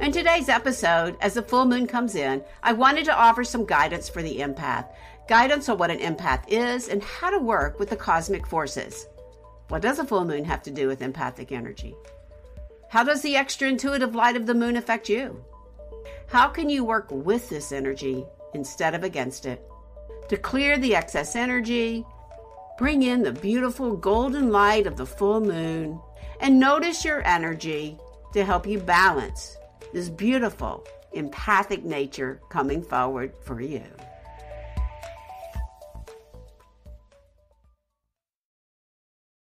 In today's episode, as the full moon comes in, I wanted to offer some guidance for the empath guidance on what an empath is and how to work with the cosmic forces. What does a full moon have to do with empathic energy? How does the extra intuitive light of the moon affect you? How can you work with this energy instead of against it? To clear the excess energy, bring in the beautiful golden light of the full moon, and notice your energy to help you balance this beautiful empathic nature coming forward for you.